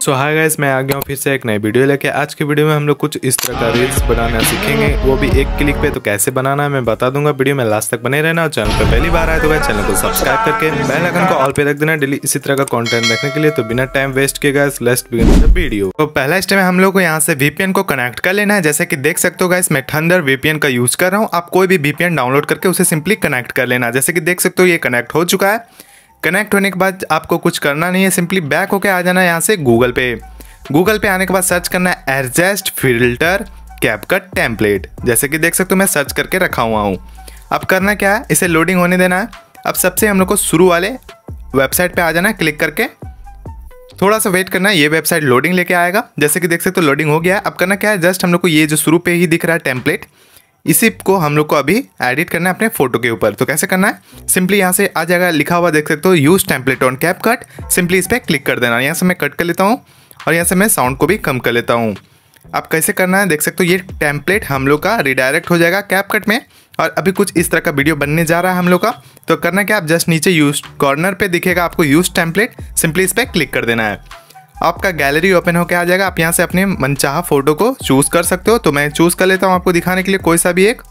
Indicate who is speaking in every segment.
Speaker 1: सो hi guys मैं आ गया हूँ फिर से एक नई वीडियो लेके। आज की वीडियो में हम लोग कुछ इस तरह का रील्स बनाना सीखेंगे। वो भी एक क्लिक पे तो कैसे बनाना है मैं बता दूँगा। वीडियो में लास्ट तक बने रहना और चैनल पे पहली बार आए तो गाइस चैनल को सब्सक्राइब करके बेल आइकन को ऑल पे रख देना। डेली इसी तरह का कंटेंट देखने के लिए तो बिना टाइम वेस्ट किए गाइस बिगिन द वीडियो तो पहला स्टेप हम लोग को यहाँ से वीपीएन को कनेक्ट कर लेना है। जैसे कि देख सकते हो गाइस मैं थंडर वीपीएन का यूज़ कर रहा हूँ। आप कोई भी वीपीएन डाउनलोड करके उसे सिंपली कनेक्ट कर लेना। जैसे कि देख सकते हो, ये कनेक्ट हो चुका है। कनेक्ट होने के बाद आपको कुछ करना नहीं है सिंपली बैक होके आ जाना है यहाँ से गूगल पे। गूगल पे आने के बाद सर्च करना है एडजस्ट फ़िल्टर कैपकट टेम्पलेट जैसे कि देख सकते हो मैं सर्च करके रखा हुआ हूँ। अब करना क्या है? इसे लोडिंग होने देना है। अब सबसे हम लोग को शुरू वाले वेबसाइट पे आ जाना है क्लिक करके। थोड़ा सा वेट करना है, ये वेबसाइट लोडिंग लेके आएगा। जैसे कि देख सकते हो लोडिंग हो गया अब करना क्या है? जस्ट हम लोग को ये जो शुरू पे ही दिख रहा है टेम्पलेट इसी को हम लोग को अभी एडिट करना है अपने फ़ोटो के ऊपर। तो कैसे करना है? सिंपली यहाँ से आ जाएगा, लिखा हुआ देख सकते हो use template on CapCut simply इस पर क्लिक कर देना। यहाँ से मैं कट कर लेता हूँ और यहाँ से मैं साउंड को भी कम कर लेता हूँ। अब कैसे करना है? देख सकते हो, ये टेम्पलेट हम लोग का रिडायरेक्ट हो जाएगा कैप कट में और अभी कुछ इस तरह का वीडियो बनने जा रहा है हम लोग का। तो करना क्या? आप जस्ट नीचे यूज़ कॉर्नर पे दिखेगा आपको यूज़ टेम्पलेट सिंपली इस पर क्लिक कर देना है। आपका गैलरी ओपन होकर आ जाएगा। आप यहाँ से अपने मनचाहा फ़ोटो को चूज़ कर सकते हो। तो मैं चूज़ कर लेता हूँ आपको दिखाने के लिए कोई सा भी एक।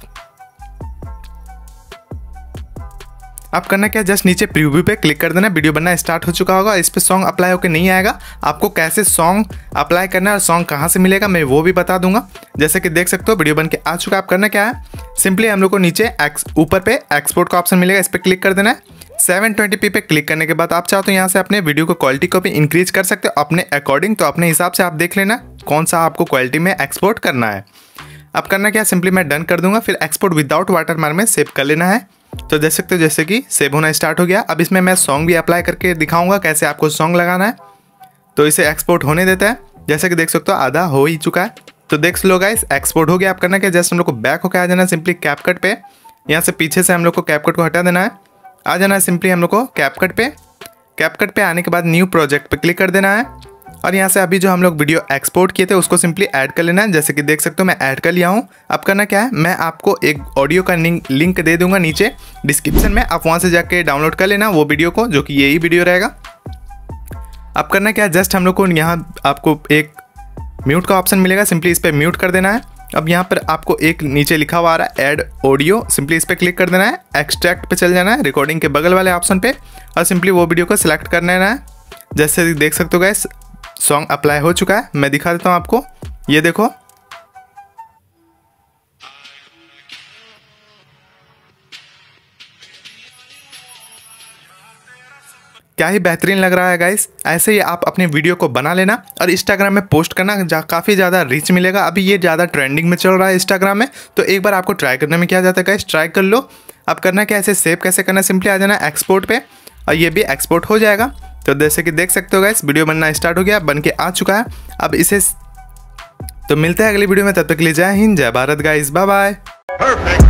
Speaker 1: आप करना क्या जस्ट नीचे प्रीव्यू पे क्लिक कर देना। वीडियो बनना स्टार्ट हो चुका होगा। इस पर सॉन्ग अप्लाई होकर नहीं आएगा। आपको कैसे सॉन्ग अप्लाई करना है और सॉन्ग कहाँ से मिलेगा, मैं वो भी बता दूँगा। जैसे कि देख सकते हो वीडियो बन के आ चुका है। आप करना क्या है? सिंपली हम लोग को नीचे ऊपर पे एक्सपोर्ट का ऑप्शन मिलेगा। इस पर क्लिक कर देना है। सेवन ट्वेंटी पी पे क्लिक करने के बाद आप चाहो तो यहाँ से अपने वीडियो को क्वालिटी को भी इंक्रीज कर सकते हो। अपने अकॉर्डिंग तो अपने हिसाब से आप देख लेना कौन सा आपको क्वालिटी में एक्सपोर्ट करना है। अब करना क्या सिंपली मैं डन कर दूँगा, फिर एक्सपोर्ट विदाउट वाटर मार्क में सेव कर लेना है। तो देख सकते हो, जैसे कि सेव होना स्टार्ट हो गया। अब इसमें मैं सॉन्ग भी अप्लाई करके दिखाऊँगा कैसे आपको सॉन्ग लगाना है। तो इसे एक्सपोर्ट होने देता है। जैसे कि देख सकते हो, आधा हो ही चुका है। तो देख लो गाइस एक्सपोर्ट हो गया। आप करना क्या जस्ट हम लोग को बैक होकर आ जाना सिंपली कैपकट पे। यहाँ से पीछे से हम लोग को कैपकट को हटा देना है। आ जाना है सिंपली हम लोग को कैपकट पे। कैपकट पे आने के बाद न्यू प्रोजेक्ट पे क्लिक कर देना है। और यहाँ से अभी जो हम लोग वीडियो एक्सपोर्ट किए थे, उसको सिंपली ऐड कर लेना है। जैसे कि देख सकते हो, मैं ऐड कर लिया हूँ। अब करना क्या है, मैं आपको एक ऑडियो का लिंक दे दूँगा नीचे। डिस्क्रिप्शन में आप वहाँ से जाके डाउनलोड कर लेना वो वीडियो को, जो कि यही वीडियो रहेगा। अब करना क्या है जस्ट हम लोग को यहाँ आपको एक म्यूट का ऑप्शन मिलेगा। सिंपली इस पर म्यूट कर देना है। अब यहाँ पर आपको एक नीचे लिखा हुआ आ रहा है एड ऑडियो सिंपली इस पर क्लिक कर देना है एक्सट्रैक्ट पे चल जाना है रिकॉर्डिंग के बगल वाले ऑप्शन पे, और सिंपली वो वीडियो को सिलेक्ट कर लेना है। जैसे देख सकते हो गए सॉन्ग अप्लाई हो चुका है, मैं दिखा देता हूँ आपको। ये देखो क्या ही बेहतरीन लग रहा है गाइस ऐसे ही आप अपने वीडियो को बना लेना और इंस्टाग्राम में पोस्ट करना जा, काफ़ी ज़्यादा रीच मिलेगा। अभी ये ज़्यादा ट्रेंडिंग में चल रहा है इंस्टाग्राम में तो एक बार आपको ट्राई करने में क्या जाता है गाइस ट्राई कर लो। अब करना क्या ऐसे सेव कैसे करना सिंपली आ जाना एक्सपोर्ट पे और ये भी एक्सपोर्ट हो जाएगा। तो जैसे कि देख सकते हो गाइस वीडियो बनना स्टार्ट हो गया बन के आ चुका है। अब इसे तो मिलते हैं अगली वीडियो में तब तक के लिए जय हिंद जय भारत गाइस बाय बाय